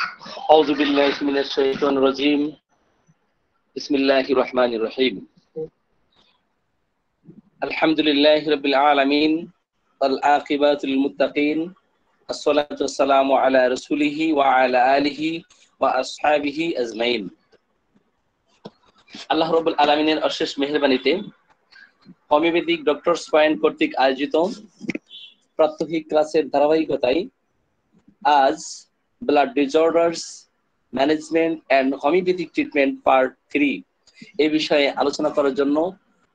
أعوذ بالله من الشيطان الرجيم بسم الله الرحمن الرحيم الحمد لله رب العالمين والعاقبة للمتقين الصلاة والسلام على رسوله وعلى آله وأصحابه أجمعين আল্লাহ রবুল আলমিনের অশেষ মেহরবানিতে হোমিওপ্যাথিক ডক্টর পয়েন্ট কর্তৃক আয়োজিত প্রাত্যহিক ক্লাসের ধারাবাহিকতায় আজ blood disorders management and homeopathic treatment part three এই বিষয়ে আলোচনা করার জন্য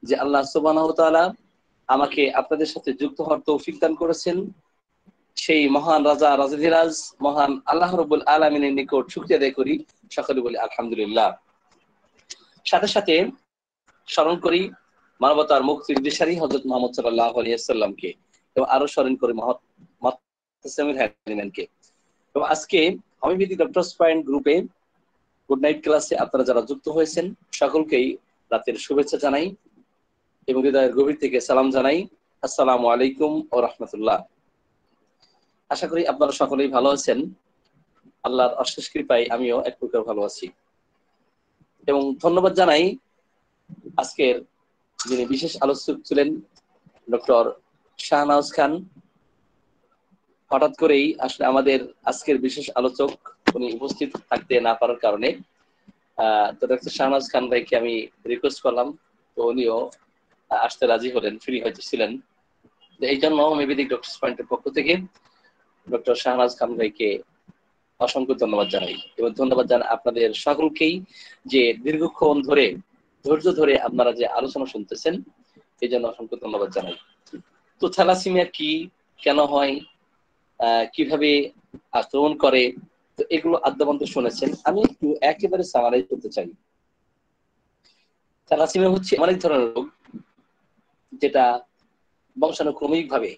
যে আল্লাহ সুবাহ আমাকে আপনাদের সাথে যুক্ত হওয়ার তৌফিক দান করেছেন, সেই মহান রাজা রাজাধিরাজ, মহান আল্লাহ রবুল আলমিনের নিকট শুক্রিয়া আদায় করি। সকলে বলি আলহামদুলিল্লাহ। সাথে সাথে স্মরণ করি মানবতার মুক্তির দিশারি হজরত মোহাম্মদ সাল্লাহ আলিয়াল্লামকে এবং আরও স্মরণ করি মহম্মদ এবং আজকে হোমিওপ্যাথি ডক্টরস পয়েন্ট গ্রুপে গুড নাইট ক্লাসে আপনারা যারা যুক্ত হয়েছেন, সকলকেই রাতের শুভেচ্ছা জানাই এবং হৃদয়ের গভীর থেকে সালাম জানাই। আসসালামু আলাইকুম ও রহমতুল্লাহ। আশা করি আপনারা সকলেই ভালো আছেন। আল্লাহর অশেষ কৃপায় আমিও এক প্রকার ভালো আছি। এবং ধন্যবাদ জানাই আজকের যিনি বিশেষ আলোচক ছিলেন, ডক্টর শাহনাজ খান। হঠাৎ করেই আসলে আমাদের আজকের বিশেষ আলোচক উনি উপস্থিত থাকতে না পারার কারণে তো ডক্টর শাহনাজ খান ভাইকে আমি রিকোয়েস্ট করলাম, তো উনিও আসতে রাজি হলেন ফ্রি হয়তো ছিলেন। এই জন্য হোমিওপ্যাথিক ডক্টর পয়েন্টের পক্ষ থেকে ডক্টর শাহনাজ খান ভাইকে অসংখ্য ধন্যবাদ জানাই এবং ধন্যবাদ জানাই আপনাদের সকলকেই যে দীর্ঘক্ষণ ধরে, ধৈর্য ধরে আপনারা যে আলোচনা শুনতেছেন, এই জন্য অসংখ্য ধন্যবাদ জানাই। তো থ্যালাসিমিয়া কি, কেন হয় কীভাবে আক্রমণ করে, তো এগুলো আদ্যবন্ত শুনেছেন। আমি একটু একেবারে সামারাইজ করতে চাই। থ্যালাসিমিয়া হচ্ছে এক ধরনের রোগ যেটা বংশানুক্রমিক ভাবে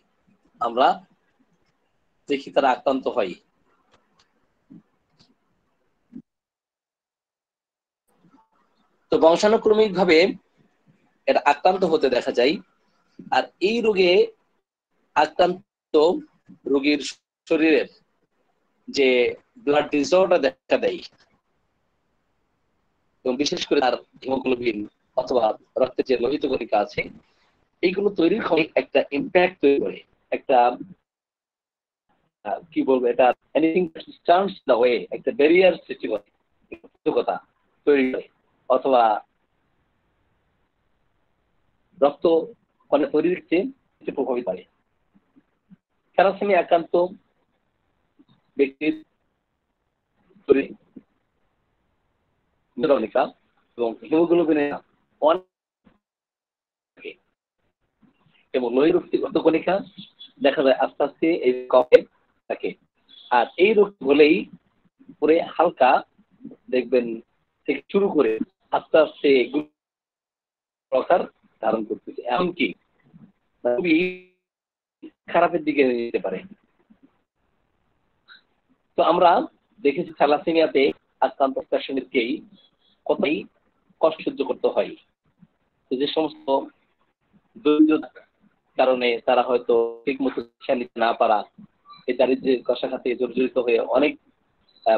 আমরা দেখি তারা আক্রান্ত হয়। তো বংশানুক্রমিক ভাবে এটা আক্রান্ত হতে দেখা যায়। আর এই রোগে আক্রান্ত রোগীর শরীরের যে ব্লাড ডিসঅর্ডার দেখা দেয়, এবং বিশেষ করে তার হিমোগ্লোবিন অথবা রক্তের যে লোহিত কণিকা আছে, এইগুলো তৈরির ফলে একটা ইম্প্যাক্ট তৈরি করে, একটা কি বলব, এটা এনিথিং স্টার্নস দ্য ওয়ে একটা ব্যারিয়ার সৃষ্টি করে কথা তৈরি করে, অথবা রক্ত তৈরির চেয়ে প্রভাবিত করে। থ্যালাসেমি আক্রান্ত ব্যক্তির এবং হিমোগ্লোবিনের এবং নৈরক্তিগত কণিকা দেখা যায় আস্তে আস্তে এই কমে থাকে। আর এই রোগ হলেই পরে হালকা দেখবেন থেকে শুরু করে আস্তে আস্তে প্রকার ধারণ করতেছে। এমনকি খুবই খারাপের দিকে যেতে পারে। তো আমরা দেখেছি থ্যালাসেমিয়াতে আক্রান্ত পেশেন্টকেই কতই কষ্ট সহ্য করতে হয়। যে সমস্ত কারণে তারা হয়তো ঠিক মতো শিক্ষা নিতে না পারা, এই দারিদ্রের কষাঘাতে জর্জরিত হয়ে অনেক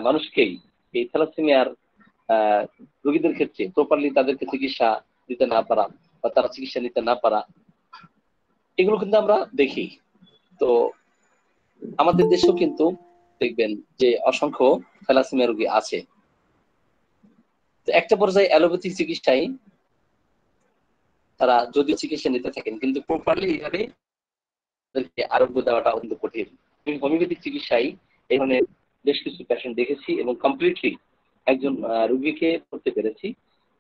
মানুষকেই এই থ্যালাসেমিয়ার রোগীদের ক্ষেত্রে প্রপারলি তাদেরকে চিকিৎসা দিতে না পারা বা তারা চিকিৎসা নিতে না পারা এগুলো কিন্তু আমরা দেখি। তো আমাদের দেশেও কিন্তু দেখবেন যে অসংখ্য থ্যালাসেমিয়া রোগী আছে। একটা পর্যায়ে অ্যালোপ্যাথিক চিকিৎসায় তারা যদিও চিকিৎসা নিতে থাকেন, কিন্তু প্রপারলি এইভাবে আরোগ্য দেওয়াটা অত্যন্ত কঠিন। আমি হোমিওপ্যাথিক চিকিৎসায় এই ধরনের বেশ কিছু পেশেন্ট দেখেছি এবং কমপ্লিটলি একজন রুগীকে করতে পেরেছি।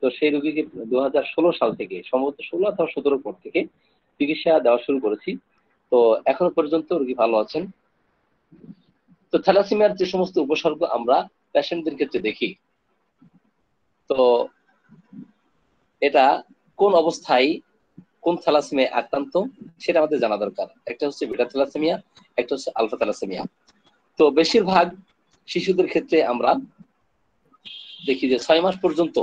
তো সেই রুগীকে দু হাজার ষোলো সাল থেকে, সম্ভবত ষোলো অথবা সতেরো পর থেকে চিকিৎসা দেওয়া শুরু করেছি। তো এখনও পর্যন্ত রুগী ভালো আছেন। তো থ্যালাসিমিয়ার যে সমস্ত উপসর্গ আমরা পেশেন্টদের ক্ষেত্রে দেখি, তো এটা কোন অবস্থায় কোন থ্যালাসেমিয়া আক্রান্ত সেটা আমাদের জানা দরকার। একটা হচ্ছে বিটা থ্যালাসেমিয়া, একটা হচ্ছে আলফা থ্যালাসেমিয়া। তো বেশিরভাগ শিশুদের ক্ষেত্রে আমরা দেখি যে ছয় মাস পর্যন্ত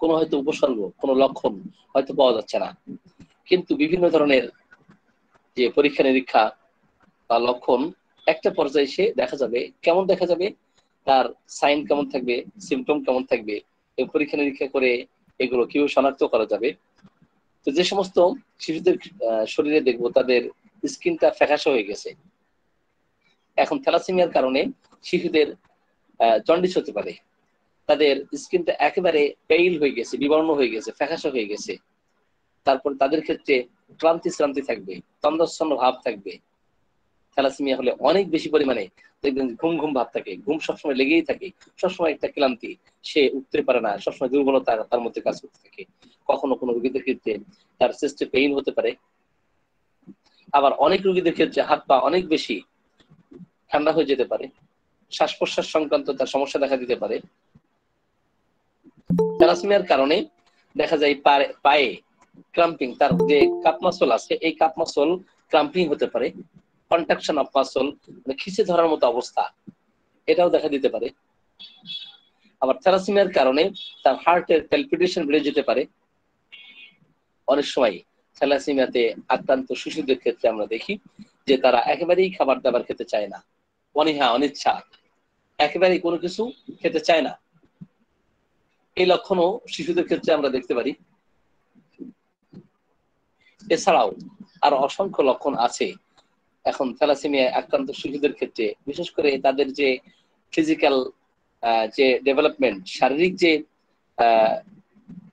কোনো হয়তো উপসর্গ, কোনো লক্ষণ হয়তো পাওয়া যাচ্ছে না। কিন্তু বিভিন্ন ধরনের যে পরীক্ষা নিরীক্ষা বা লক্ষণ, একটা পর্যায়ে সে দেখা যাবে কেমন দেখা যাবে, তার সাইন কেমন থাকবে সিমটম কেমন থাকবে পরীক্ষা নিরীক্ষা করে এগুলো কীভাবে শনাক্ত করা যাবে। তো যে সমস্ত শিশুদের শরীরে দেখব তাদের স্কিনটা ফ্যাকাশে হয়ে গেছে। এখন থ্যালাসেমিয়ার কারণে শিশুদের জন্ডিস হতে পারে। তাদের স্কিনটা একেবারে পেইল হয়ে গেছে, বিবর্ণ হয়ে গেছে, ফ্যাকাশে হয়ে গেছে। তারপর তাদের ক্ষেত্রে ক্লান্তি শ্রান্তি থাকবে তন্দচ্ছন্ন ভাব থাকবে। থ্যালাসেমিয়া হলে অনেক বেশি পরিমাণে দেখবেন ঘুম ঘুম ভাব থাকে, ঘুম সবসময় লেগেই থাকে, সবসময় একটা ক্লান্তি সে উঠতে পারে না, সবসময় দুর্বলতা তার মধ্যে কাজ করতে থাকে। কখনো কোনো রোগীদের ক্ষেত্রে তার চেস্টে পেইন হতে পারে। আবার অনেক রোগীদের ক্ষেত্রে হাত পা অনেক বেশি ঠান্ডা হয়ে যেতে পারে। শ্বাস প্রশ্বাস সংক্রান্ত তার সমস্যা দেখা দিতে পারে। থ্যালাসেমিয়ার কারণে দেখা যায় পায়ে ক্রাম্পিং তার যে কাপমাসল আছে, এই কাপমাসল ক্রাম্পিং হতে পারে কন্ট্রাকশন অফ মাসল মানে খিচে ধরার মতো অবস্থা, এটাও দেখা দিতে পারে। আবার থ্যালাসেমিয়ার কারণে তার হার্টের প্যালপিটেশন বেড়ে যেতে পারে। অনেক সময় থ্যালাসেমিয়াতে আক্রান্ত শিশুদের ক্ষেত্রে আমরা দেখি যে তারা একেবারেই খাবার দাবার খেতে চায় না। অনীহা, অনিচ্ছা, একেবারেই কোনো কিছু খেতে চায় না। এই লক্ষণও শিশুদের ক্ষেত্রে আমরা দেখতে পারি। এছাড়াও আর অসংখ্য লক্ষণ আছে। এখন থ্যালাসেমিয়ায় আক্রান্ত শিশুদের ক্ষেত্রে, বিশেষ করে তাদের যে ফিজিক্যাল যে ডেভেলপমেন্ট শারীরিক যে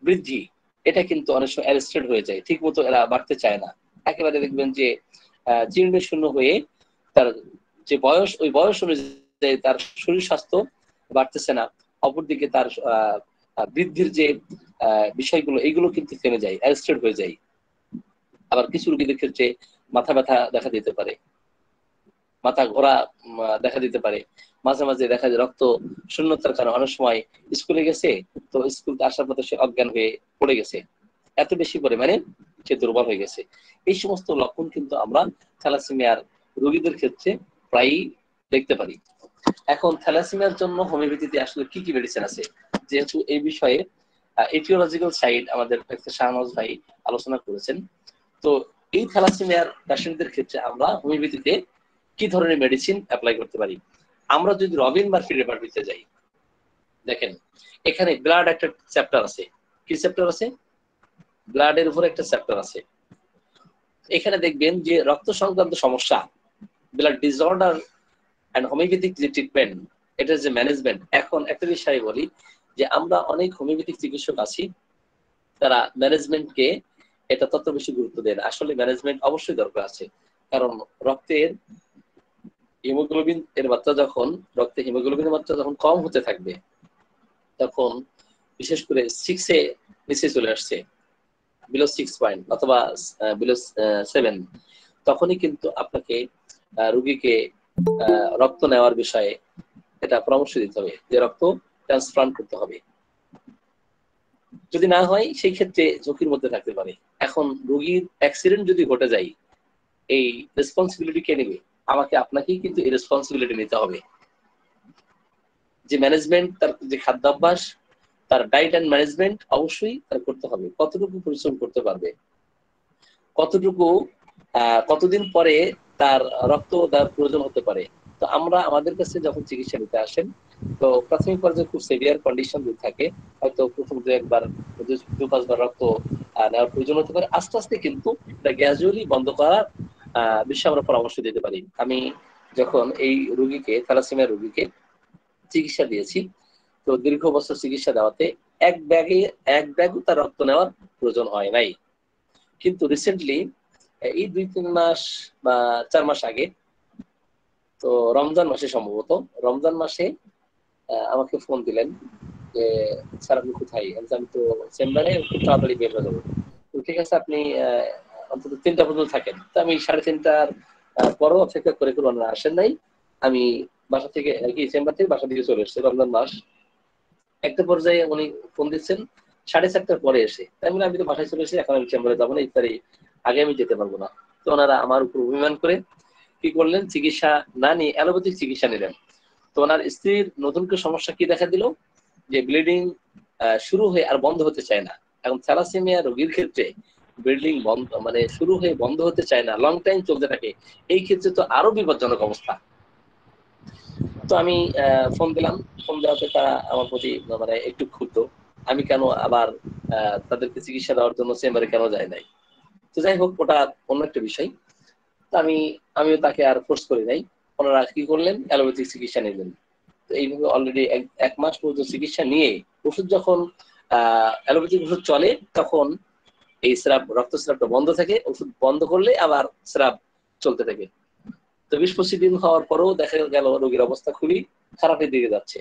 বৃদ্ধি, এটা কিন্তু অনেক সময় অ্যারেস্টেড হয়ে যায়। ঠিক মতো এরা বাড়তে চায় না। একেবারে দেখবেন যে জীর্ণ শূন্য হয়ে তার যে বয়স, ওই বয়স অনুযায়ী তার শরীর স্বাস্থ্য বাড়তেছে না। অপরদিকে তার বৃদ্ধির যে বিষয়গুলো এইগুলো কিন্তু থেমে যায় অ্যারেস্টেড হয়ে যায়। আবার কিছু রোগীদের ক্ষেত্রে মাথা ব্যথা দেখা দিতে পারে। মাথা ঘোরা দেখা দিতে পারে। মাঝে মাঝে দেখা যায় রক্ত শূন্যতার কারণে অনেক সময় স্কুলে গেছে, তো স্কুল আসার পথে সে অজ্ঞান হয়ে পড়ে গেছে। এত বেশি পরিমাণে সে দুর্বল হয়ে গেছে। এই সমস্ত লক্ষণ কিন্তু আমরা থ্যালাসেমিয়ার রোগীদের ক্ষেত্রে প্রায়ই দেখতে পারি। এখন থ্যালাসেমিয়ার জন্য হোমিওপ্যাথিতে আসলে কি কি মেডিসিন আছে? যেহেতু এই বিষয়ে এটিওলজিক্যাল সাইড আমাদের শাহনওয়াজ ভাই আলোচনা করেছেন। তো এই থ্যালাসেমিয়ার পেশেন্টদের ক্ষেত্রে আমরা হোমিওপ্যাথিতে কি ধরনের মেডিসিন অ্যাপ্লাই করতে পারি? আমরা যদি রবিন মার্ফি রেপার্টিতে যাই, দেখেন, এখানে ব্লাড একটা চ্যাপ্টার আছে। কি চ্যাপ্টার আছে? ব্লাডের উপর একটা চ্যাপ্টার আছে। এখানে দেখবেন যে রক্ত সংক্রান্ত সমস্যা ব্লাড ডিসঅর্ডার অ্যান্ড হোমিওপ্যাথিক যে ট্রিটমেন্ট এটার যে ম্যানেজমেন্ট এখন একটা বিষয় বলি যে আমরা অনেক হোমিওপ্যাথিক চিকিৎসক আছি, তারা ম্যানেজমেন্টকে এটা তত বেশি গুরুত্ব দেন আসলে ম্যানেজমেন্ট অবশ্যই দরকার আছে। কারণ রক্তের হিমোগ্লোবিন এর মাত্রা যখন, রক্তে হিমোগ্লোবিনের মাত্রা যখন কম হতে থাকবে, তখন বিশেষ করে সিক্সে নিচে চলে আসছে বিলো সিক্স পয়েন্ট অথবা বিলো সেভেন তখনই কিন্তু আপনাকে রুগীকে রক্ত নেওয়ার বিষয়ে এটা পরামর্শ দিতে হবে যে রক্ত ট্রান্সপ্লান্ট করতে হবে। যদি না হয়, সেই ক্ষেত্রে ঝুঁকির মধ্যে থাকতে পারে। এখন রোগীর অ্যাক্সিডেন্ট যদি ঘটে যায়, এই রেসপন্সিবিলিটি কে নেবে? আমাকে আপনাকেই কিন্তু এই রেসপন্সিবিলিটি নিতে হবে। যে ম্যানেজমেন্ট তার যে খাদ্যাভ্যাস, তার ডায়েট অ্যান্ড ম্যানেজমেন্ট অবশ্যই তার করতে হবে। কতটুকু পরিশ্রম করতে পারবে? কতটুকু কতদিন পরে তার রক্ত দেওয়ার প্রয়োজন হতে পারে? তো আমরা আমাদের কাছে যখন চিকিৎসা নিতে আসেন তো প্রাথমিক পর্যায়ে খুব সিভিয়ার কন্ডিশন যদি থাকে, হয়তো প্রথম দু একবার, দু পাঁচবার রক্ত নেওয়ার প্রয়োজন হতে পারে। আস্তে আস্তে কিন্তু এটা গ্যাজুয়ালি বন্ধ করার বিষয়ে আমরা পরামর্শ দিতে পারি। আমি যখন এই রুগীকে, থ্যালাসেমিয়া রুগীকে চিকিৎসা দিয়েছি, তো দীর্ঘ বছর চিকিৎসা দেওয়াতে এক ব্যাগে, এক ব্যাগও তার রক্ত নেওয়ার প্রয়োজন হয় নাই। কিন্তু রিসেন্টলি এই দুই, তিন মাস বা চার মাস আগে, তো রমজান মাসে সম্ভবত, রমজান মাসে আমাকে ফোন দিলেন যে, স্যার, আপনি কোথায়? আমি তো চেম্বারে খুব তাড়াতাড়ি বের হয়ে যাব। ঠিক আছে, আপনি অন্তত তিনটা পর্যন্ত থাকেন। তো আমি সাড়ে তিনটার পরও অপেক্ষা করে করে ওনারা আসেন নাই। আমি বাসা থেকে কি চেম্বার থেকে বাসা থেকে চলে এসেছি, রমজান মাস। একটা পর্যায়ে উনি ফোন দিচ্ছেন, সাড়ে চারটার পরে এসে। তাই মানে আমি তো বাসায় চলে এসেছি, এখন আমি চেম্বারে যাব না, ইফতারি আগে আমি যেতে পারব না। তো ওনারা আমার উপর অভিমান করে কি করলেন, চিকিৎসা না নিয়ে অ্যালোপ্যাথিক চিকিৎসা নিলেন। তো ওনার স্ত্রীর নতুন করে সমস্যা কি দেখা দিল? যে ব্লিডিং শুরু হয়ে আর বন্ধ হতে চায় না। এখন থ্যালাসেমিয়া রোগীর ক্ষেত্রে ব্লিডিং বন্ধ মানে শুরু হয়ে বন্ধ হতে চায় না লং টাইম চলতে থাকে। এই ক্ষেত্রে তো আরও বিপজ্জনক অবস্থা। তো আমি ফোন দিলাম। ফোন দেওয়াতে তারা আমার প্রতি মানে একটু ক্ষুব্ধ। আমি কেন আবার তাদেরকে চিকিৎসা দেওয়ার জন্য চেম্বারে কেন যায় নাই? তো যাই হোক, ওটা অন্য একটা বিষয়। তো আমি, আমিও তাকে আর ফোর্স করি নাই। ওনারা কি করলেন, অ্যালোপ্যাথিক চিকিৎসা নিলেন। তো এইভাবে অলরেডি এক মাস পর্যন্ত চিকিৎসা নিয়ে ওষুধ যখন অ্যালোপ্যাথিক ওষুধ চলে, তখন এই স্রাব, রক্তস্রাবটা বন্ধ থাকে, ওষুধ বন্ধ করলে আবার স্রাব চলতে থাকে। তো বিশ পঁচিশ দিন হওয়ার পরেও দেখা গেল রোগীর অবস্থা খুবই খারাপের দিকে যাচ্ছে।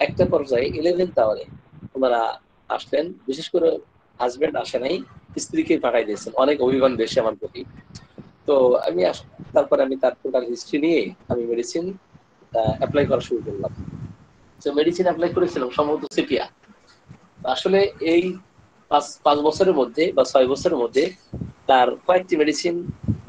একটা পর্যায়ে ইলেভেন্থ আওয়ারে ওনারা আসলেন, বিশেষ করে হাজবেন্ড আসে নাই, স্ত্রীকে পাঠাই দিয়েছেন। অনেক অভিমান বেশি আমার প্রতি। তো আমি তারপরে আমি তার টোটাল হিস্ট্রি নিয়ে আমি মেডিসিন অ্যাপ্লাই করা শুরু করলাম। তো মেডিসিন অ্যাপ্লাই করেছিলাম সম্ভবত সিপিয়া আসলে এই পাঁচ পাঁচ বছরের মধ্যে বা ছয় বছরের মধ্যে তার কয়েকটি মেডিসিন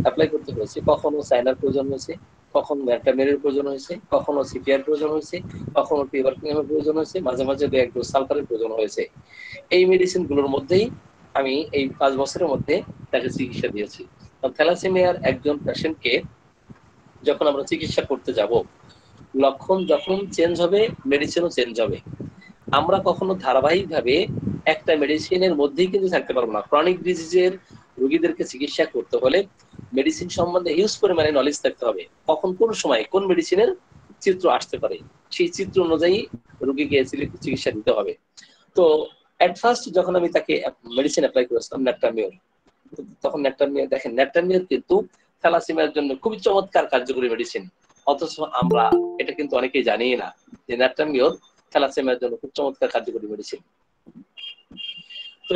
অ্যাপ্লাই করতে হয়েছে। কখনো চাইনার প্রয়োজন হয়েছে, কখনো ম্যাটামেরের প্রয়োজন হয়েছে, কখনো সিপিআর প্রয়োজন হয়েছে, কখনো পিভারকিনের প্রয়োজন হয়েছে, মাঝে মাঝে দু এক ডোজ সালফারের প্রয়োজন হয়েছে। এই মেডিসিনগুলোর মধ্যেই আমি এই পাঁচ বছরের মধ্যে তাকে চিকিৎসা দিয়েছি। থ্যালাসেমিয়ার একজন পেশেন্টকে যখন আমরা চিকিৎসা করতে যাব, লক্ষণ যখন চেঞ্জ হবে মেডিসিনও চেঞ্জ হবে। আমরা কখনো ধারাবাহিকভাবে একটা মেডিসিনের মধ্যেই কিন্তু থাকতে পারব না। ক্রনিক ডিজিজের রোগীদেরকে চিকিৎসা করতে হলে মেডিসিন সম্বন্ধে হিউজ পরিমাণে নলেজ থাকতে হবে। কখন কোন সময় কোন মেডিসিনের চিত্র আসতে পারে, সেই চিত্র অনুযায়ী রোগীকে চিকিৎসা দিতে হবে। তো অ্যাট ফার্স্ট যখন আমি তাকে মেডিসিন অ্যাপ্লাই করেছিলাম ন্যাট্রামিওর তখন ন্যাট্রামিওর দেখেন ন্যাট্রামিওর কিন্তু থ্যালাসিমিয়ার জন্য খুবই চমৎকার কার্যকরী মেডিসিন অথচ আমরা এটা কিন্তু অনেকেই জানি না যে ন্যাট্রামিওর থ্যালাসিমিয়ার জন্য খুব চমৎকার কার্যকরী মেডিসিন তো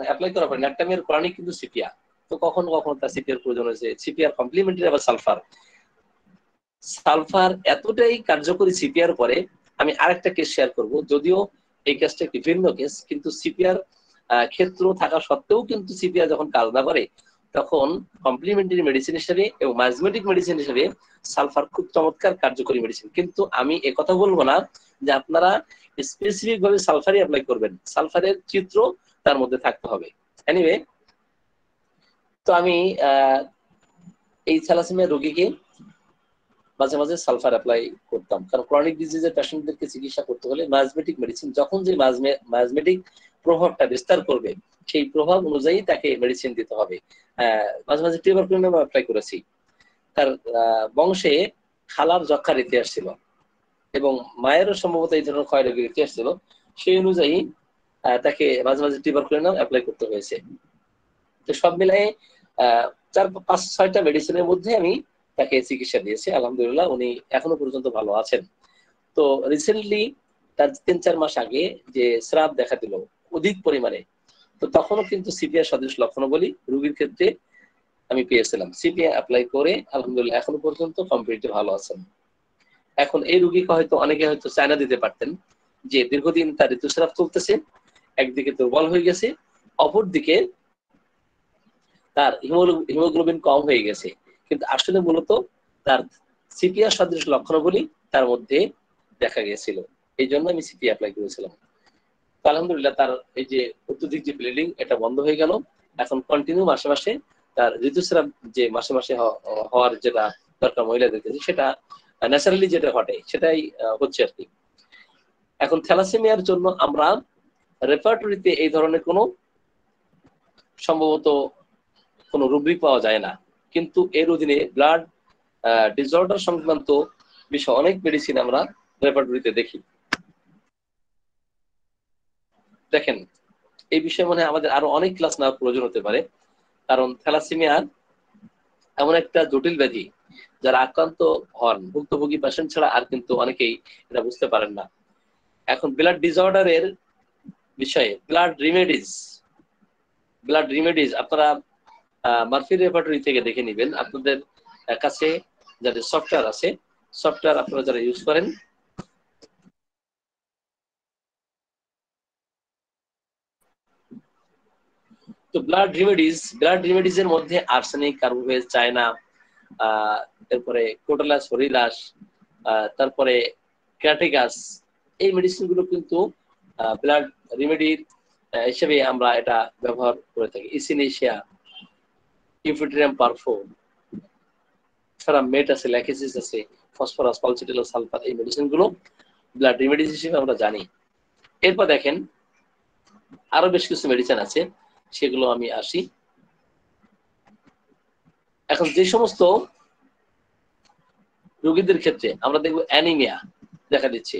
অ্যাপ্লাই করার পর কিন্তু সিপিয়া তো কখনো কখনো তার সিপিআর প্রয়োজন হয়েছে। সিপিআর কমপ্লিমেন্টারি আবার সালফার। সালফার এতটাই কার্যকরী সিপিআর করে আমি আরেকটা কেস শেয়ার করব। যদিও এই কেসটা একটি ভিন্ন কেস কিন্তু সিপিআর ক্ষেত্র থাকা সত্ত্বেও কিন্তু সিপিআর যখন কাজ না করে, তখন কমপ্লিমেন্টারি মেডিসিন হিসেবে এবং ম্যাজমেটিক মেডিসিন হিসেবে সালফার খুব চমৎকার কার্যকরী মেডিসিন কিন্তু আমি কথা বলব না যে আপনারা স্পেসিফিক ভাবে সালফারই অ্যাপ্লাই করবেন। সালফারের চিত্র তার মধ্যে থাকতে হবে। এনিওয়ে তো আমি এই থ্যালাসেমিয়া রোগীকে মাঝে মাঝে সালফার অ্যাপ্লাই করতাম। কারণ ক্রনিক ডিজিজের পেশেন্টদেরকে চিকিৎসা করতে হলে ম্যাজমেটিক মেডিসিন যখন যে ম্যাজমেটিক প্রভাবটা বিস্তার করবে, সেই প্রভাব অনুযায়ী তাকে মেডিসিন দিতে হবে। মাঝে মাঝে টিউবারকুলিনাম অ্যাপ্লাই করেছি। তার বংশে খালার যক্ষার ইতিহাস ছিল এবং মায়েরও সম্ভবত এই ধরনের ক্ষয় রোগের ইতিহাস ছিল। সেই অনুযায়ী তাকে মাঝে মাঝে টিউবারকুলিনাম অ্যাপ্লাই করতে হয়েছে। তো সব মিলাই চার, পাঁচ, ছয়টা মেডিসিনের মধ্যে আমি তাকে চিকিৎসা দিয়েছি। আলহামদুলিল্লাহ উনি এখনও পর্যন্ত ভালো আছেন। তো রিসেন্টলি তার তিন, চার মাস আগে যে স্রাব দেখা দিল অধিক পরিমাণে। তো তখনও কিন্তু সিপিআর সদৃশ লক্ষণ বলি রুগীর ক্ষেত্রে আমি পেয়েছিলাম। সিপিআই অ্যাপ্লাই করে আলহামদুলিল্লাহ এখনও পর্যন্ত কমপ্লিটলি ভালো আছেন এখন এই রুগীকে হয়তো অনেকে হয়তো চায়না দিতে পারতেন যে দীর্ঘদিন তার ঋতুস্রাব চলতেছে, একদিকে দুর্বল হয়ে গেছে, অপরদিকে তার হিমোগ্লোবিন কম হয়ে গেছে। কিন্তু আসলে মূলত তার সিপিআর সদৃশ লক্ষণগুলি তার মধ্যে দেখা গিয়েছিল এই জন্য আমি সিপি অ্যাপ্লাই করেছিলাম। আলহামদুলিল্লাহ তার এই যে অত্যধিক যে ব্লিডিং এটা বন্ধ হয়ে গেল। এখন কন্টিনিউ মাসে মাসে তার ঋতুস্রাব যে মাসে মাসে হওয়ার যেটা দরকার মহিলাদের কাছে, সেটা ন্যাচারালি যেটা ঘটে, সেটাই হচ্ছে আর কি। এখন থ্যালাসেমিয়ার জন্য আমরা রেপার্টরিতে এই ধরনের কোনো সম্ভবত কোনো রুব্রিক পাওয়া যায় না। কিন্তু এর অধীনে ব্লাড ডিসঅর্ডার সংক্রান্ত বিষয়, অনেক মেডিসিন আমরা রেপার্টরিতে দেখি। দেখেন, এই বিষয়ে মনে হয় আমাদের আরও অনেক ক্লাস নেওয়ার প্রয়োজন হতে পারে। কারণ থ্যালাসিমিয়া এমন একটা জটিল ব্যাধি, যারা আক্রান্ত হন, ভুক্তভোগী পেশেন্ট ছাড়া আর কিন্তু অনেকেই এটা বুঝতে পারেন না। এখন ব্লাড ডিসঅর্ডারের বিষয়ে ব্লাড রিমেডিজ ব্লাড রিমেডিজ আপনারা মার্ফির রেপার্টরি থেকে দেখে নেবেন। আপনাদের কাছে যাদের সফটওয়্যার আছে সফটওয়্যার আপনারা যারা ইউজ করেন তো ব্লাড রিমেডিজ ব্লাড রিমেডিজ এর মধ্যে আর্সেনিক কার্বোভেজ চায়না তারপরে কোটালাস হরিলাস তারপরে ক্যাটেগাস এই মেডিসিনগুলো কিন্তু ব্লাড রিমেডির হিসেবে আমরা এটা ব্যবহার করে থাকি। ইসিনেশিয়া ইনফিট্রিয়াম পারফো ফেরামেট আছে ল্যাকেসিস আছে ফসফরাস পালসিটিল সালফার এই মেডিসিনগুলো ব্লাড রেমেডিস হিসেবে আমরা জানি। এরপর দেখেন, আরও বেশ কিছু মেডিসিন আছে। সেগুলো আমি আসি। এখন যে সমস্ত রোগীদের ক্ষেত্রে আমরা দেখব অ্যানিমিয়া দেখা দিচ্ছে,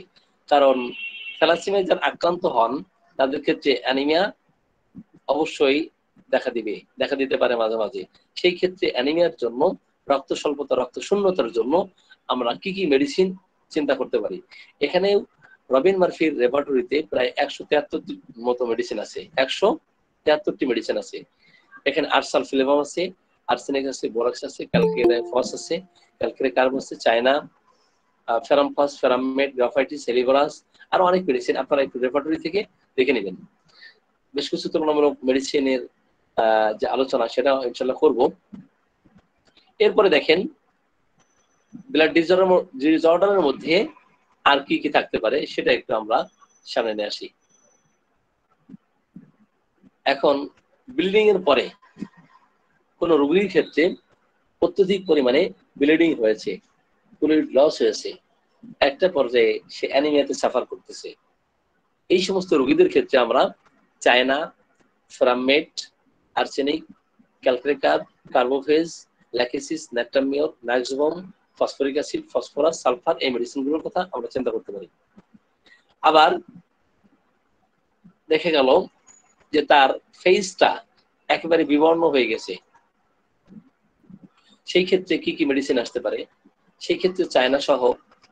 কারণ থ্যালাসিমিয়া যারা আক্রান্ত হন, তাদের ক্ষেত্রে অ্যানিমিয়া অবশ্যই দেখা দিবে, দেখা দিতে পারে মাঝে মাঝে। সেই ক্ষেত্রে অ্যানিমিয়ার জন্য, রক্ত স্বল্পতা, রক্ত শূন্যতার জন্য আমরা কি কি মেডিসিন চিন্তা করতে পারি? এখানে রবিন মার্ফির রেপার্টরিতে প্রায় একশো তেহাত্তরটি মতো মেডিসিন আছে। একশো তেহাত্তরটি মেডিসিন আছে। এখানে আর্সাল ফিলেবাম আছে, আর্সেনিক আছে, বোরাক্স আছে, ক্যালকেরিয়া ফস আছে, ক্যালকেরিয়া কার্ব আছে, China ferrum phos ferrum met, graphites helleborus আরও অনেক মেডিসিন আপনারা একটু রেপার্টরি থেকে দেখে নেবেন। বেশ কিছু তুলনামূলক মেডিসিনের যে আলোচনা সেটা ইনশাল্লাহ করব। এরপরে দেখেন ব্লাড ডিসঅর্ডারের মধ্যে আর কি কি থাকতে পারে সেটা একটু আমরা সামনে নিয়ে আসি। এখন ব্লিডিং এর পরে কোন রোগীর ক্ষেত্রে অত্যধিক পরিমাণে ব্লিডিং হয়েছে ফ্লুইড লস হয়েছে। একটা পর্যায়ে সে অ্যানিমিয়াতে সাফার করতেছে। এই সমস্ত রোগীদের ক্ষেত্রে আমরা China ferrum met arsenic calcarea carb carbo veg lachesis natrum mur maximum phosphoric acid phosphorus sulphur এই মেডিসিনগুলোর কথা আমরা চিন্তা করতে পারি। আবার দেখে গেল যে তার ফেসটা একেবারে বিবর্ণ হয়ে গেছে। সেই ক্ষেত্রে কি কি মেডিসিন আসতে পারে? সেই ক্ষেত্রে চায়না সহ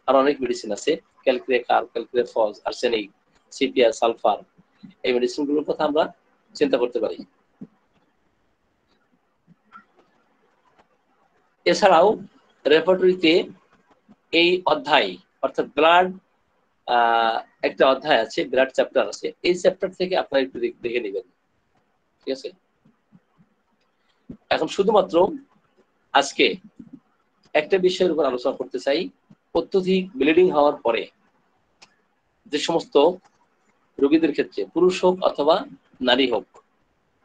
আর অনেক মেডিসিন আছে। Calcarea phos arsenic sepia sulphur এই মেডিসিনগুলোর কথা আমরা চিন্তা করতে পারি। এছাড়াও রেপার্টরিতে এই অধ্যায়, অর্থাৎ ব্লাড একটা অধ্যায় আছে ব্লাড চ্যাপ্টার আছে। এই চ্যাপ্টার থেকে আপনারা একটু দেখে নেবেন। ঠিক আছে? এখন শুধুমাত্র আজকে একটা বিষয়ের উপর আলোচনা করতে চাই। অত্যধিক ব্লিডিং হওয়ার পরে যে সমস্ত রোগীদের ক্ষেত্রে, পুরুষ হোক অথবা নারী হোক,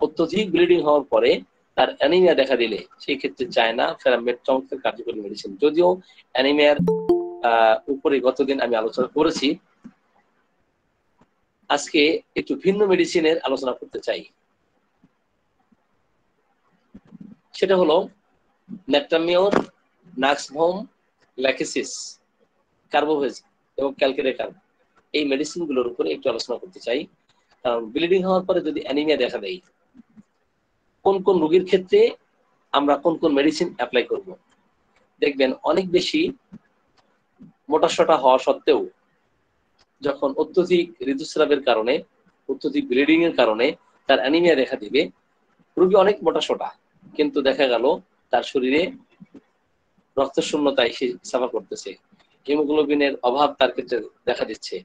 অত্যধিক ব্লিডিং হওয়ার পরে তার অ্যানিমিয়া দেখা দিলে, সেই ক্ষেত্রে চায়না ফেরামেট চমৎকার কার্যকরী মেডিসিন যদিও অ্যানিমিয়ার উপরে গতদিন আমি আলোচনা করেছি। আজকে একটু ভিন্ন মেডিসিনের আলোচনা করতে চাই। সেটা হলো নেট্রামিওর নাক্সভোম, ল্যাকেসিস কার্বোভেজ এবং ক্যালকেরেকার এই মেডিসিনগুলোর উপরে একটু আলোচনা করতে চাই। কারণ ব্লিডিং হওয়ার পরে যদি অ্যানিমিয়া দেখা দেয়, কোন কোন রোগীর ক্ষেত্রে আমরা কোন কোন মেডিসিন অ্যাপ্লাই করব? দেখবেন অনেক বেশি মোটাসোটা হওয়া সত্ত্বেও যখন অত্যধিক ঋতুস্রাবের কারণে, অত্যধিক ব্লিডিং এর কারণে তার অ্যানিমিয়া দেখা দিবে, রোগী অনেক মোটাসোটা। কিন্তু দেখা গেল তার শরীরে রক্ত শূন্যতায় সে সাফার করতেছে। হিমোগ্লোবিনের অভাব তার ক্ষেত্রে দেখা দিচ্ছে।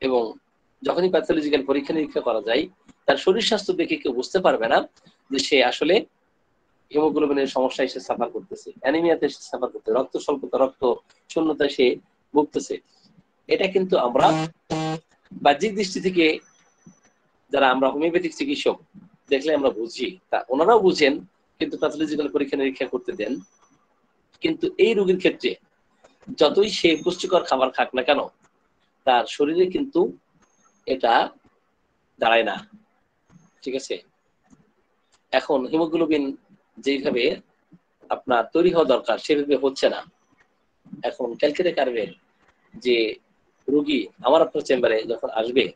এবং যখনই প্যাথোলজিক্যাল পরীক্ষা নিরীক্ষা করা যায়, তার শরীর স্বাস্থ্য দেখে কেউ বুঝতে পারবে না যে সে আসলে হিমোগ্লোবিনের সমস্যায় সে সাফার করতেছে অ্যানিমিয়াতে সে সাফার করতে রক্ত স্বল্পতা, রক্ত শূন্যতায় সে ভুগতেছে। এটা কিন্তু আমরা বাহ্যিক দৃষ্টি থেকে যারা আমরা হোমিওপ্যাথিক চিকিৎসক, দেখলে আমরা বুঝি। তা ওনারাও বুঝেন, কিন্তু প্যাথোলজিক্যাল পরীক্ষা নিরীক্ষা করতে দেন। কিন্তু এই রোগীর ক্ষেত্রে যতই সে পুষ্টিকর খাবার খাক না কেন, তার শরীরে কিন্তু এটা দাঁড়ায় না। ঠিক আছে? এখন হিমোগ্লোবিন যেভাবে আপনার তৈরি হওয়া দরকার, সেভাবে হচ্ছে না। এখন ক্যালকেটে কার্ভের যে রুগী আমার আপনার চেম্বারে যখন আসবে,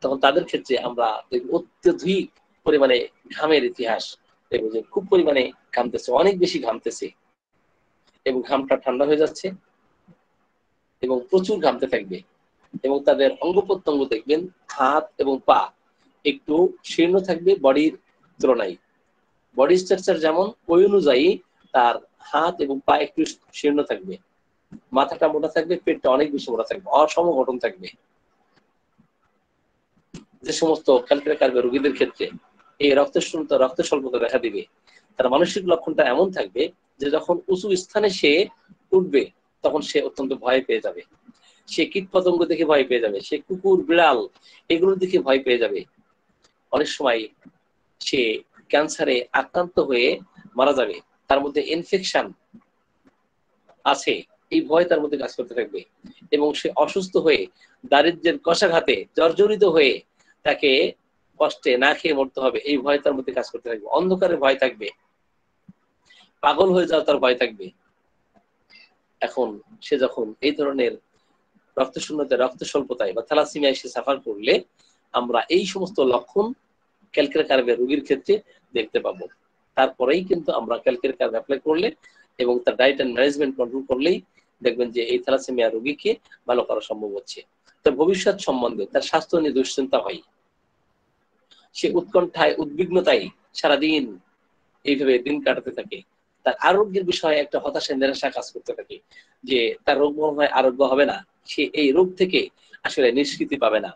তখন তাদের ক্ষেত্রে আমরা অত্যধিক পরিমাণে ঘামের ইতিহাস। দেখব যে খুব পরিমাণে ঘামতেছে, অনেক বেশি ঘামতেছে। এবং ঘামটা ঠান্ডা হয়ে যাচ্ছে এবং প্রচুর ঘামতে থাকবে। এবং তাদের অঙ্গ প্রত্যঙ্গ দেখবেন, হাত এবং পা একটু শীর্ণ থাকবে বডির তুলনায়। বডি স্ট্রাকচার যেমন, ওই অনুযায়ী তার হাত এবং পা একটু শীর্ণ থাকবে। মাথাটা মোটা থাকবে, পেটটা অনেক বেশি মোটা থাকবে অসম গঠন থাকবে। যে সমস্ত ক্যালকুলেট কার্বে রোগীদের ক্ষেত্রে, এই রক্ত শূন্যতা রক্ত স্বল্পতা দেখা দিবে। তার মানসিক লক্ষণটা এমন থাকবে যে যখন উঁচু স্থানে সে উঠবে, তখন সে অত্যন্ত ভয় পেয়ে যাবে। সে কীট পতঙ্গ দেখে ভয় পেয়ে যাবে, সে কুকুর, বিড়াল এগুলোর দিকে ভয় পেয়ে যাবে। অনেক সময় সে ক্যান্সারে আক্রান্ত হয়ে মারা যাবে। তার মধ্যে ইনফেকশন আছে, এই ভয় তার মধ্যে কাজ করতে থাকবে। এবং সে অসুস্থ হয়ে দারিদ্রের কষাঘাতে জর্জরিত হয়ে তাকে কষ্টে না খেয়ে মরতে হবে, এই ভয় তার মধ্যে কাজ করতে থাকবে। অন্ধকারে ভয় থাকবে। পাগল হয়ে যাওয়া তার ভয় থাকবে। এখন সে যখন এই ধরনের রক্ত শূন্যতায় রক্ত স্বল্পতায় বা থ্যালাসিমিয়ায় সে সাফার করলে, আমরা এই সমস্ত লক্ষণ ক্যালকের কার্ভের রোগীর ক্ষেত্রে দেখতে পাবো। তারপরেই কিন্তু আমরা ক্যালকের কার্ভ অ্যাপ্লাই করলে এবং তার ডায়েট অ্যান্ড ম্যানেজমেন্ট কন্ট্রোল করলেই দেখবেন যে এই থ্যালাসেমিয়া রোগীকে ভালো করা সম্ভব হচ্ছে। তার ভবিষ্যৎ সম্বন্ধে তার স্বাস্থ্য নিয়ে দুশ্চিন্তা হয়। সে উৎকণ্ঠায়, উদ্বিগ্নতায় সারাদিন এইভাবে দিন কাটাতে থাকে। তার আরোগ্যের বিষয়ে একটা হতাশা, নিরাশা কাজ করতে থাকে যে তার রোগ মনে হয় আরোগ্য হবে না। সে এই রোগ থেকে আসলে নিষ্কৃতি পাবে না।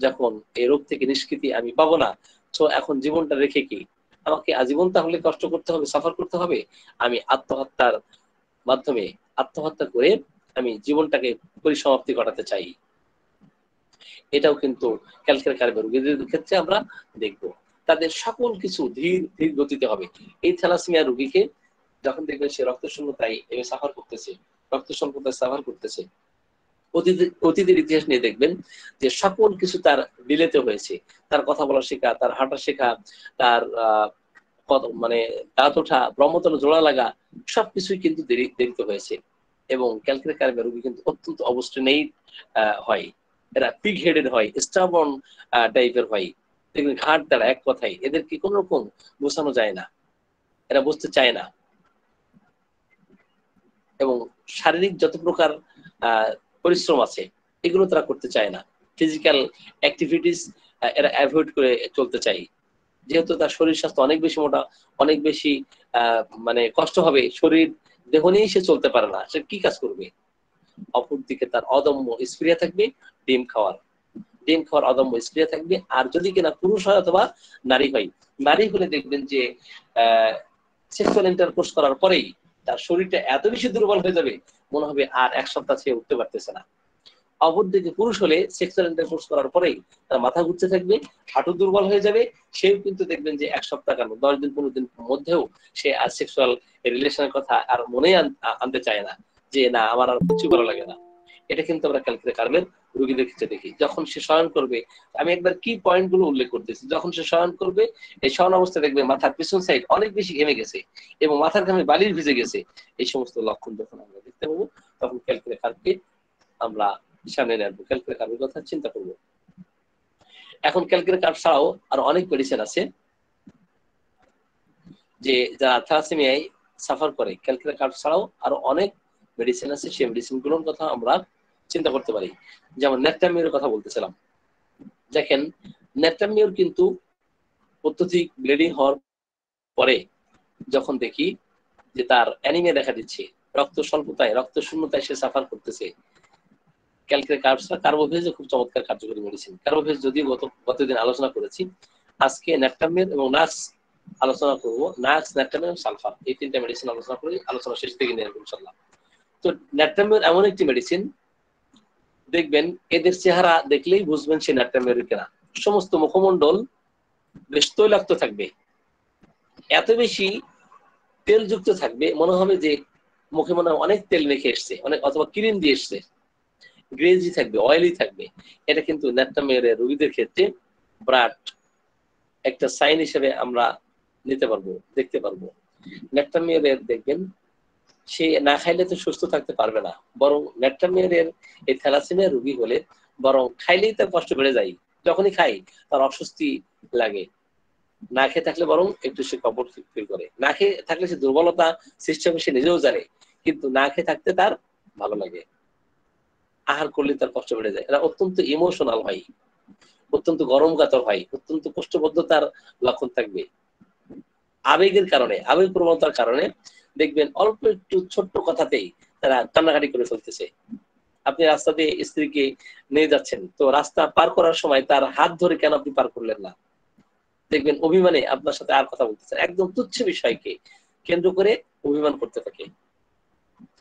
যখন এই রোগ থেকে নিষ্কৃতি আমি পাবো না তো এখন জীবনটা রেখে কি? আমাকে আজীবন তাহলে কষ্ট করতে হবে সাফার করতে হবে? আমি আত্মহত্যার মাধ্যমে আত্মহত্যা করে আমি জীবনটাকে পরিসমাপ্তি ঘটাতে চাই। এটাও কিন্তু ক্যালকের কার্বে রোগীদের ক্ষেত্রে আমরা দেখব। তাদের সকল কিছু ধীর ধীর গতিতে হবে। এই থ্যালাসিমিয়া রোগীকে যখন দেখবেন সে রক্ত শূন্যতায় সাফার করতেছে রক্ত স্বল্পতায় সাফার করতেছে অতীতের ইতিহাস নিয়ে দেখবেন যে সকল কিছু তার ডিলেতে হয়েছে। তার কথা বলা শেখা, তার হাঁটা শেখা, তার মানে দাঁত ওঠা, ব্রহ্মতল, জোড়া লাগা, সবকিছুই কিন্তু দেরি, দেরিতে হয়েছে। এবং ক্যালকুলেট কার্বে রোগী কিন্তু অত্যন্ত অবস্ট্রেনেই হয়। এরা পিগ হেডেড হয় স্টাবন টাইপের হয়। দেখবেন ঘাট দ্বারা এক কথাই এদেরকে কোন রকম বোঝানো যায় না। এরা বুঝতে চায় না। এবং শারীরিক যত প্রকার পরিশ্রম আছে, এগুলো তারা করতে চায় না। ফিজিক্যাল অ্যাক্টিভিটিস এরা অ্যাভয়েড করে চলতে চাই যেহেতু তার শরীর স্বাস্থ্য অনেক বেশি মোটা, অনেক বেশি মানে কষ্ট হবে, শরীর, দেহ নিয়েই সে চলতে পারে না। সে কি কাজ করবে? অপর দিকে তার অদম্য স্প্রিয়া থাকবে, ডিম খাওয়ার। ডিম খাওয়ার অদম্য স্প্রিয়া থাকবে। আর যদি কিনা পুরুষ হয় অথবা নারী হয়, নারী হলে দেখবেন যে সেক্সুয়াল ইন্টারকোর্স করার পরেই তার শরীরটা এত বেশি দুর্বল হয়ে যাবে মনে হবে আর এক সপ্তাহ সে উঠতে পারতেছে না। অপরদিকে পুরুষ হলে সেক্সুয়াল ইন্টারকোর্স করার পরেই তার মাথা ঘুরতে থাকবে, হাঁটু দুর্বল হয়ে যাবে। সেও কিন্তু দেখবেন যে এক সপ্তাহ কেন? দশ দিন, পনেরো দিন মধ্যেও সে আর সেক্সুয়াল রিলেশনের কথা আর মনে আনতে চায় না যে, না, আমার আর কিছু ভালো লাগে না। এটা কিন্তু আমরা ক্যালকুলেট কার্বের রুগীদের ক্ষেত্রে দেখি। যখন সে শয়ন করবে, আমি একবার কি পয়েন্টগুলো উল্লেখ করতেছি, যখন সে শয়ন করবে, এই শয়ন অবস্থা দেখবে মাথার পিছন সাইড অনেক বেশি ঘেমে গেছে এবং মাথার ঘামে বালির ভিজে গেছে। এই সমস্ত লক্ষণ যখন আমরা দেখতে পাবো, তখন ক্যালকুলেট কার্বকে আমরা সামনে নেব ক্যালকুলেট কার্বের কথা চিন্তা করব। এখন ক্যালকুলেট কার্ব ছাড়াও আর অনেক মেডিসিন আছে যে যারা থ্যালাসেমিয়ায় সাফার করে। ক্যালকুলেট কার্ব ছাড়াও আরও অনেক মেডিসিন আছে। সেই মেডিসিনগুলোর কথা আমরা চিন্তা করতে পারি। যেমন নেট্রামিওর কথা বলতেছিলাম। দেখেন নেট্রামিওর কিন্তু অত্যধিক ব্লিডিং হওয়ার পরে যখন দেখি যে তার অ্যানিমিয়া দেখা দিচ্ছে, রক্ত স্বল্পতায়, রক্ত শূন্যতায় সে সাফার করতেছে ক্যালকুলেট কার্বসটা কার্বোভেজ খুব চমৎকার কার্যকরী মেডিসিন কার্বোভেজ যদিও গত, গতদিন আলোচনা করেছি, আজকে নেট্রামিওর এবং নাক্স আলোচনা করব। নাক্স নেট্রামিওর সালফার, এই তিনটা মেডিসিন আলোচনা করি, আলোচনা শেষ থেকে নিয়ে ইনশাল্লাহ তো ন্যাট্রামিওর এমন একটি মেডিসিন দেখবেন এদের চেহারা দেখলেই বুঝবেন সে ন্যাট্রামিওর কেনা সমস্ত মুখমণ্ডল বেশ তৈলাক্ত থাকবে। এত বেশি তেলযুক্ত থাকবে, মনে হবে যে মুখে মনে অনেক তেল মেখে এসছে, অনেক অথবা ক্রিম দিয়ে এসছে। গ্রেজি থাকবে অয়েলি থাকবে। এটা কিন্তু ন্যাট্রামিওর রোগীদের ক্ষেত্রে ব্রাট একটা সাইন হিসেবে আমরা নিতে পারব, দেখতে পারব। ন্যাট্রামিওরের দেখবেন সে না খাইলে তো সুস্থ থাকতে পারবে না। বরং নেট্রামিয়ারের এই থ্যালাসেমিয়া রোগী হলে বরং খাইলেই তার কষ্ট বেড়ে যায়, যখনই খাই তার অস্বস্তি লাগে। না খেয়ে থাকলে বরং একটু সে কপট ফিল করে। না খেয়ে থাকলে সে দুর্বলতা সৃষ্টি হবে, সে নিজেও জানে। কিন্তু না খেয়ে থাকতে তার ভালো লাগে। আহার করলে তার কষ্ট বেড়ে যায়। এরা অত্যন্ত ইমোশনাল হয়। অত্যন্ত গরম কাতর হয়। অত্যন্ত কষ্টবদ্ধতার লক্ষণ থাকবে। আবেগের কারণে, আবেগ প্রবণতার কারণে দেখবেন অল্প একটু ছোট্ট কথাতেই তারা কান্নাকাটি করে ফেলতেছে। আপনি রাস্তা দিয়ে স্ত্রীকে নিয়ে যাচ্ছেন, তো রাস্তা পার করার সময় তার হাত ধরে কেন আপনি পার করলেন না? দেখবেন অভিমানে আপনার সাথে আর কথা বলতেছে একদম তুচ্ছ বিষয়কে কেন্দ্র করে অভিমান করতে থাকে।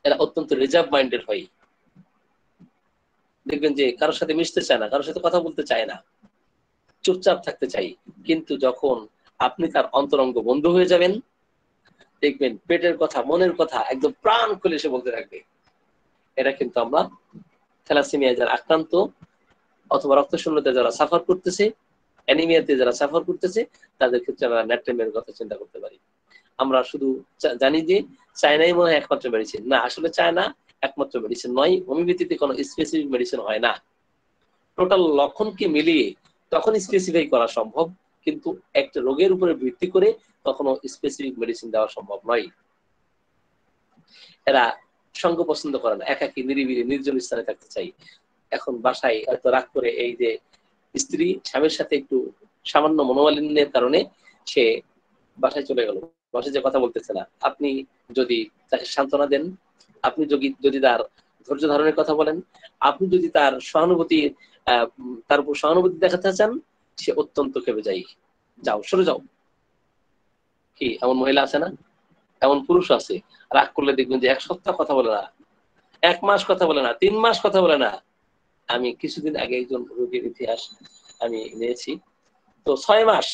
এরা অত্যন্ত রিজার্ভ মাইন্ডেড হয়। দেখবেন যে কারোর সাথে মিশতে চায় না, কারোর সাথে কথা বলতে চায় না। চুপচাপ থাকতে চাই কিন্তু যখন আপনি তার অন্তরঙ্গ বন্ধু হয়ে যাবেন। দেখবেন পেটের কথা, মনের কথা একদম প্রাণ খুলে সে বলতে থাকবে। এটা কিন্তু আমরা থ্যালাসেমিয়া যারা আক্রান্ত অথবা রক্ত শূন্যতে যারা সাফার করতেছে, অ্যানিমিয়াতে যারা সাফার করতেছে, তাদের ক্ষেত্রে আমরা ন্যাট্রেমের কথা চিন্তা করতে পারি। আমরা শুধু জানি যে চায়নাই মনে হয় একমাত্র মেডিসিন না, আসলে চায়না একমাত্র মেডিসিন নয় হোমিওপ্যাথিতে কোনো স্পেসিফিক মেডিসিন হয় না। টোটাল লক্ষণকে মিলিয়ে তখন স্পেসিফাই করা সম্ভব। কিন্তু একটা রোগের উপরে ভিত্তি করে কখনো স্পেসিফিক মেডিসিন দেওয়া সম্ভব নয়। এরা সঙ্গ পছন্দ করে না, একাকি নিরিবিলি নির্জন স্থানে থাকতে চাই। এখন বাসায় হয়তো রাগ করে এই যে স্ত্রী স্বামীর সাথে একটু সামান্য মনোমালিন্যের কারণে সে বাসায় চলে গেল। বাসায় যে কথা বলতেছে না, আপনি যদি তাকে সান্ত্বনা দেন, আপনি যদি যদি তার ধৈর্য ধারণের কথা বলেন, আপনি যদি তার সহানুভূতি তার উপর সহানুভূতি দেখাতে চান সে অত্যন্ত খেপে যাই যাও, সরে যাও। কি, এমন মহিলা আছে না? এমন পুরুষ আছে। রাগ করলে দেখবেন যে এক সপ্তাহ কথা বলে না। এক মাস কথা বলে না, তিন মাস কথা বলে না। আমি কিছুদিন আগে একজন রোগীর ইতিহাস আমি নিয়েছি। তো ছয় মাস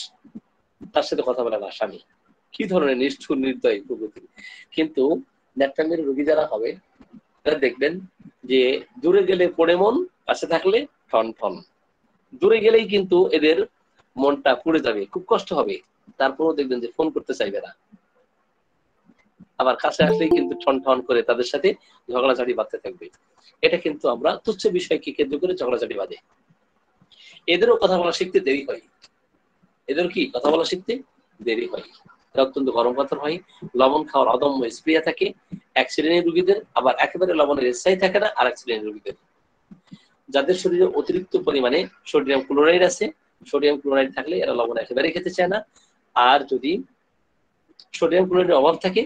তার সাথে কথা বলে না স্বামী। কি ধরনের নিষ্ঠুর, নির্দয় প্রকৃতি কিন্তু ন্যাপটামের রোগী যারা হবে, তারা দেখবেন যে দূরে গেলে পড়ে মন কাছে থাকলে ঠন ঠন দূরে গেলেই কিন্তু এদের মনটা পুড়ে যাবে, খুব কষ্ট হবে। তারপরেও দেখবেন যে ফোন করতে চাইবে না। আবার কাছে আসলেই কিন্তু ঠন ঠন করে তাদের সাথে ঝগড়াঝাড়ি বাঁধতে থাকবে। এটা কিন্তু আমরা তুচ্ছ বিষয়কে কেন্দ্র করে ঝগড়াঝাড়ি বাঁধে। এদেরও কথা বলা শিখতে দেরি হয়। এদের কি কথা বলা শিখতে দেরি হয়? অত্যন্ত গরম পাথর হয় লবণ খাওয়ার অদম্য স্প্রিয়া থাকে। এক শ্রেণির রুগীদের, আবার একেবারে লবণের স্থায়ী থাকে না আর এক শ্রেণির রুগীদের। যাদের শরীরে অতিরিক্ত পরিমাণে সোডিয়াম ক্লোরাইড আছে, সোডিয়াম ক্লোরাইড থাকলে এরা লবণ একেবারে খেতে চায় না। আর যদি সোডিয়াম ক্লোরাইডের অভাব থাকে,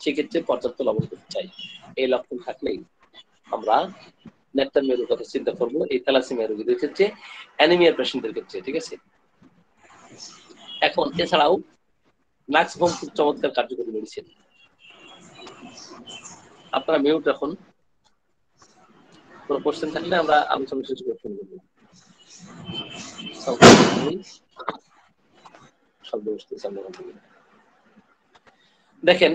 সেক্ষেত্রে পর্যাপ্ত লবণ করতে চাই এই লক্ষণ থাকলেই আমরা নেকটার মেরুর কথা চিন্তা করব, এই থ্যালাসিমিয়া রোগীদের ক্ষেত্রে, অ্যানিমিয়ার পেশেন্টদের ক্ষেত্রে, ঠিক আছে? এখন এছাড়াও নাক্স ভোম খুব চমৎকার কার্যকরী মেডিসিন আপনারা মিউট এখন কোনো কোশ্চেন থাকলে আমরা আলোচনা শেষ করে ফেলব। শব্দ বসতেছে দেখেন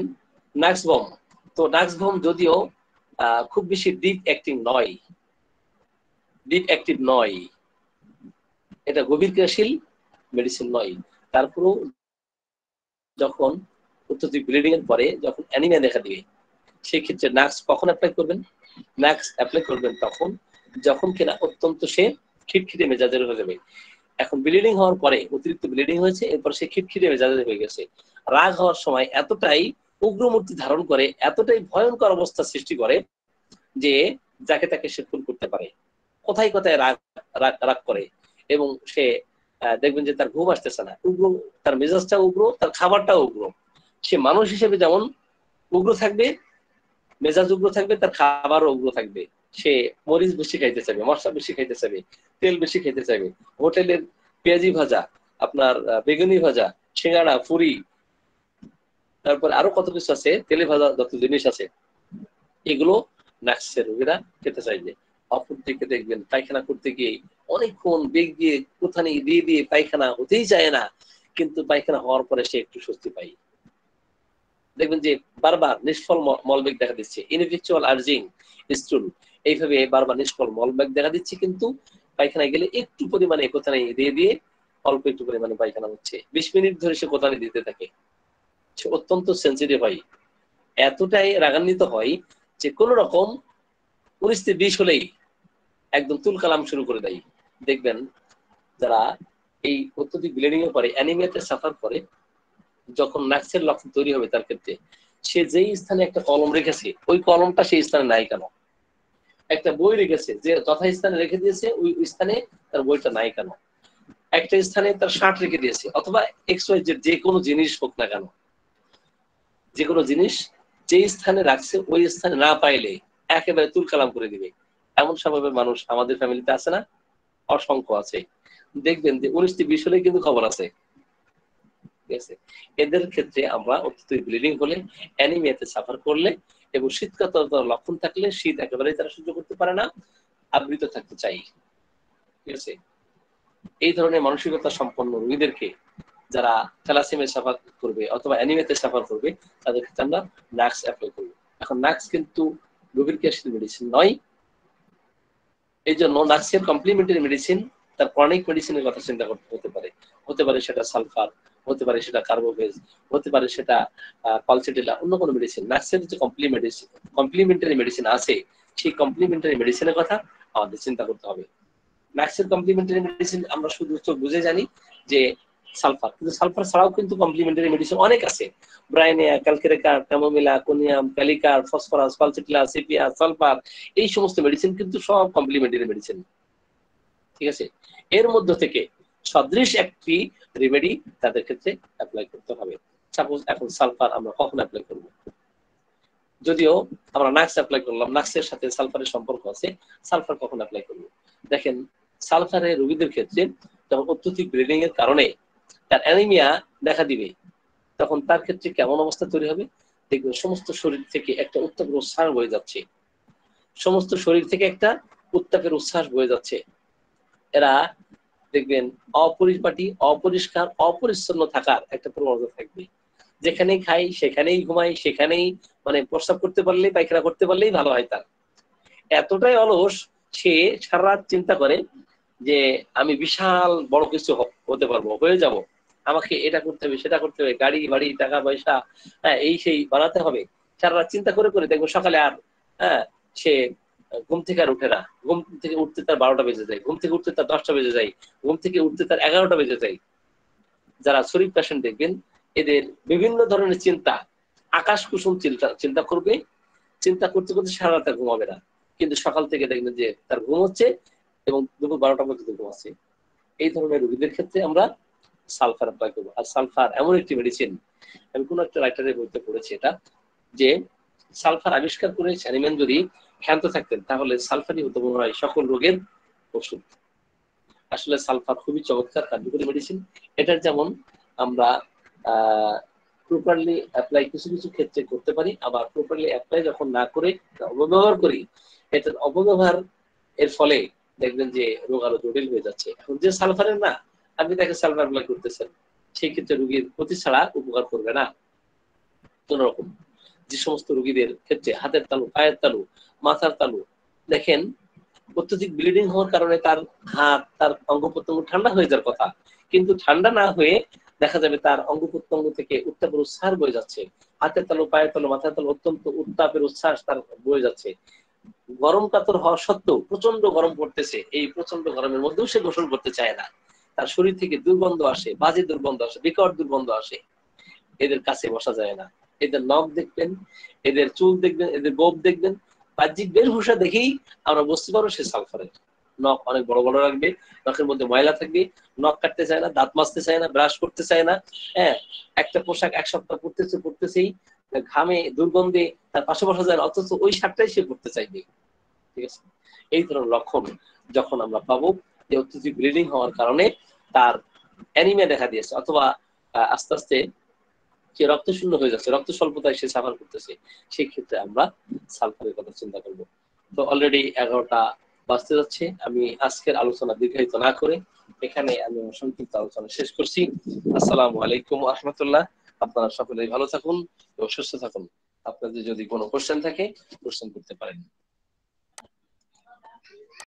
নাক্স ভোম তো যদিও খুব বেশি ডিপ অ্যাক্টিং নয়। ডিপ অ্যাক্টিভ নয়। এটা গভীর ক্রিয়াশীল মেডিসিন নয়। তারপরেও যখন অত্যধিক ব্লিডিং এর পরে যখন অ্যানিমিয়া দেখা দিবে সেই ক্ষেত্রে নাক্স কখন অ্যাপ্লাই করবেন? নাক্স অ্যাপ্লাই করবেন তখন, যখন কিনা অত্যন্ত সে খিটখিটে মেজাজের হয়ে যাবে। এখন ব্লিডিং হওয়ার পরে অতিরিক্ত ব্লিডিং হয়েছে, এরপর সে খিটখিটে মেজাজের হয়ে গেছে। রাগ হওয়ার সময় এতটাই উগ্রমূর্তি ধারণ করে, এতটাই ভয়ঙ্কর অবস্থা সৃষ্টি করে যে যাকে তাকে সে খুন করতে পারে। কোথায় কোথায় রাগ রাগ করে এবং সে দেখবেন যে তার ঘুম আসতেছে না। উগ্র, তার মেজাজটা উগ্র, তার খাবারটাও উগ্র। সে মানুষ হিসেবে যেমন উগ্র থাকবে মেজাজ উগ্র থাকবে, তার খাবারও উগ্র থাকবে। সে মরিচ বেশি খাইতে চাইবে, মশলা বেশি খাইতে চাইবে, তেল বেশি খাইতে চাইবে। হোটেলের পেঁয়াজি ভাজা, আপনার বেগুনি ভাজা, সিঙ্গাড়া, পুরি, তারপর আরও কত কিছু আছে, তেলে ভাজা যত জিনিস আছে, এগুলো নাকসের রোগীরা খেতে চাইবে। অপর দিকে দেখবেন, পায়খানা করতে গিয়ে অনেকক্ষণ বেগ দিয়ে কোথানি দিয়ে দিয়ে পায়খানা হতেই চায় না, কিন্তু পায়খানা হওয়ার পরে সে একটু স্বস্তি পাই দেখবেন যে বারবার নিষ্ফল মলবেগ দেখা দিচ্ছে। ইনফেকচুয়াল আর্জিং স্টুল এইভাবে বারবার নিষ্ফল মলবেগ দেখা দিচ্ছে কিন্তু পায়খানায় গেলে একটু পরিমাণে কোথানি দিয়ে দিয়ে অল্প একটু পরিমাণে পায়খানা হচ্ছে। বিশ মিনিট ধরে সে কোথানি দিতে থাকে। সে অত্যন্ত সেন্সিটিভ হয়। এতটাই রাগান্বিত হয় যে কোন রকম পরিস্থিতি বিষ হলেই একদম তুল কালাম শুরু করে দেয়। দেখবেন যারা এই অত্যধিক ব্লিডিং এর পরে অ্যানিমিয়াতে সাফার করে যখন নাক্সের লক্ষণ তৈরি হবে তার ক্ষেত্রে, সে যেই স্থানে একটা কলম রেখেছে, ওই কলমটা সেই স্থানে নাই কেন? একটা বই রেখেছে, যে যথা স্থানে রেখে দিয়েছে, ওই স্থানে তার বইটা নাই কেন? একটা স্থানে তার শার্ট রেখে দিয়েছে, অথবা এক্স যে কোনো জিনিস হোক না কেন। যে কোনো জিনিস যে স্থানে রাখছে, ওই স্থানে না পাইলে একেবারে তুল কালাম করে দিবে। এমন স্বভাবের মানুষ আমাদের ফ্যামিলিতে আছে না? অসংখ্য আছে। দেখবেন যে উনিশটি বিশ হলে কিন্তু খবর আছে। এদের ক্ষেত্রে আমরা ব্লিডিং হলে, অ্যানিমিয়াতে সাফার করলে এবং লক্ষণ থাকলে শীত একেবারেই তারা সহ্য করতে পারে না, আবৃত থাকতে চাই। ঠিক আছে? এই ধরনের মানসিকতা সম্পন্ন রোগীদেরকে যারা থ্যালাসেমিয়া সাফার করবে অথবা অ্যানিমিয়াতে সাফার করবে, তাদের ক্ষেত্রে আমরা নাক্স অ্যাপ্লাই করব। এখন নাক্স কিন্তু গভীর ক্রিয়াশীল মেডিসিন নয়। এই জন্য নাক্সের কমপ্লিমেন্টারি মেডিসিন তার ক্রনিক মেডিসিনের কথা চিন্তা করতে হতে পারে। হতে পারে সেটা সালফার হতে পারে সেটা কার্বোভেজ হতে পারে সেটা পালসিটিলা অন্য কোনো মেডিসিন নার্সের যে কমপ্লিমেন্টারি কমপ্লিমেন্টারি মেডিসিন আছে। সেই কমপ্লিমেন্টারি মেডিসিনের কথা আমাদের চিন্তা করতে হবে। ম্যাক্সের কমপ্লিমেন্টারি মেডিসিন আমরা শুধু বুঝে জানি যে সালফার কিন্তু সালফার ছাড়াও কিন্তু কমপ্লিমেন্টারি মেডিসিন অনেক আছে। Bryonia calcarea carb chamomilla conium kali carb phosphorus pulsatilla sepia sulphur এই সমস্ত মেডিসিন কিন্তু সব কমপ্লিমেন্টারি মেডিসিন ঠিক আছে? এর মধ্য থেকে সদৃশ একটি রেমেডি তাদের ক্ষেত্রে অ্যাপ্লাই করতে হবে। সাপোজ এখন সালফার আমরা কখন অ্যাপ্লাই করব? যদিও আমরা নাক্স অ্যাপ্লাই করলাম নাক্সের সাথে সালফারের সম্পর্ক আছে সালফার কখন অ্যাপ্লাই করব? দেখেন সালফারের রোগীদের ক্ষেত্রে যখন অত্যধিক ব্লিডিং এর কারণে তার অ্যানিমিয়া দেখা দিবে, তখন তার ক্ষেত্রে কেমন অবস্থা তৈরি হবে? দেখবেন সমস্ত শরীর থেকে একটা উত্তাপের উচ্ছ্বাস বয়ে যাচ্ছে। সমস্ত শরীর থেকে একটা উত্তাপের উচ্ছ্বাস বয়ে যাচ্ছে। এরা দেখবেন অপরিপাটি অপরিষ্কার, অপরিচ্ছন্ন থাকার একটা প্রবণতা থাকবে। যেখানেই খাই, সেখানেই ঘুমাই, সেখানেই মানে প্রস্রাব করতে পারলেই, পায়খানা করতে পারলেই ভালো হয় তার। এতটাই অলস, সে সারা চিন্তা করে যে আমি বিশাল বড় কিছু হতে পারব, হয়ে যাব। আমাকে এটা করতে হবে, সেটা করতে হবে, গাড়ি, বাড়ি, টাকা পয়সা হ্যাঁ এই সেই বানাতে হবে। সারা চিন্তা করে করে দেখব সকালে আর হ্যাঁ সে ঘুম থেকে আর উঠে না। ঘুম থেকে উঠতে তার বারোটা বেজে যায়। ঘুম থেকে উঠতে তার দশটা বেজে যায়। ঘুম থেকে উঠতে তার এগারোটা বেজে যায়। যারা শরীর পেশেন্ট দেখবেন, এদের বিভিন্ন ধরনের চিন্তা, আকাশ কুসুম চিন্তা চিন্তা করবে। চিন্তা করতে করতে সারা রাত ঘুমাবে না। কিন্তু সকাল থেকে দেখবেন যে তার ঘুম হচ্ছে এবং দুপুর বারোটা পর্যন্ত ঘুম আছে। এই ধরনের রোগীদের ক্ষেত্রে আমরা সালফার অ্যাপ্লাই করব। আর সালফার এমন একটি মেডিসিন আমি কোন একটা রাইটারের বইতে পড়েছি এটা, যে সালফার আবিষ্কার করে স্যানিম্যান যদি ক্ষান্ত থাকতেন, তাহলে সালফারই হতো মনে হয় সকল রোগের ওষুধ। আসলে সালফার খুবই চমৎকার কার্যকরী মেডিসিন এটার যেমন আমরা প্রপারলি অ্যাপ্লাই কিছু কিছু ক্ষেত্রে করতে পারি, আবার প্রপারলি অ্যাপ্লাই যখন না করে অপব্যবহার করি, এটার অপব্যবহার এর ফলে দেখবেন যে রোগ আরও জটিল হয়ে যাচ্ছে। এখন যে সালফারের না, আপনি তাকে সালফার অ্যাপ্লাই করতেছেন, সেই ক্ষেত্রে রোগীর ক্ষতি ছাড়া উপকার করবে না। কোন রকম। যে সমস্ত রোগীদের ক্ষেত্রে হাতের তালু, পায়ের তালু, মাথার তালু, দেখেন অত্যধিক ব্লিডিং হওয়ার কারণে তার হাত, তার অঙ্গ প্রত্যঙ্গ ঠান্ডা হয়ে যাওয়ার কথা। কিন্তু ঠান্ডা না হয়ে দেখা যাবে তার অঙ্গ প্রত্যঙ্গ থেকে উত্তাপের উচ্ছ্বাস বয়ে যাচ্ছে। হাতের তালু, পায়ের তালু, মাথার তালু অত্যন্ত উত্তাপের উচ্ছ্বাস তার বয়ে যাচ্ছে। গরম কাতর হওয়া সত্ত্বেও প্রচণ্ড গরম পড়তেছে। এই প্রচণ্ড গরমের মধ্যেও সে গোসল করতে চায় না। তার শরীর থেকে দুর্গন্ধ আসে, বাজে দুর্গন্ধ আসে বিকট দুর্গন্ধ আসে। এদের কাছে বসা যায় না। এদের নখ দেখবেন, এদের চুল দেখবেন, এদের গোপ দেখবেন। বাহ্যিক বেশভূষা দেখেই আমরা বুঝতে পারব সে সালফারের নখ অনেক বড় বড় রাখবে, নখের মধ্যে ময়লা থাকবে, নখ কাটতে চায় না, দাঁত মাজতে চায় না, ব্রাশ করতে চায় না হ্যাঁ? একটা পোশাক এক সপ্তাহ পড়তেছে পড়তেছেই ঘামে দুর্গন্ধে তার পাশে বসা যায় না, অথচ ওই শাকটাই সে করতে চাইবে। ঠিক আছে? এই ধরনের লক্ষণ যখন আমরা পাবো, যে অত্যধিক ব্লিডিং হওয়ার কারণে তার অ্যানিমিয়া দেখা দিয়েছে, অথবা আস্তে আস্তে সে রক্ত শূন্য হয়ে যাচ্ছে, রক্ত স্বল্পতায় সে সাফার করতেছে সেই ক্ষেত্রে আমরা সালফারের কথা চিন্তা করব। তো অলরেডি এগারোটা বাঁচতে যাচ্ছে। আমি আজকের আলোচনা দীর্ঘায়িত না করে এখানে আমি সংক্ষিপ্ত আলোচনা শেষ করছি। আসসালামু আলাইকুম আহমতুল্লাহ আপনারা সকলেই ভালো থাকুন এবং সুস্থ থাকুন। আপনাদের যদি কোনো কোশ্চেন থাকে কোশ্চেন করতে পারেন।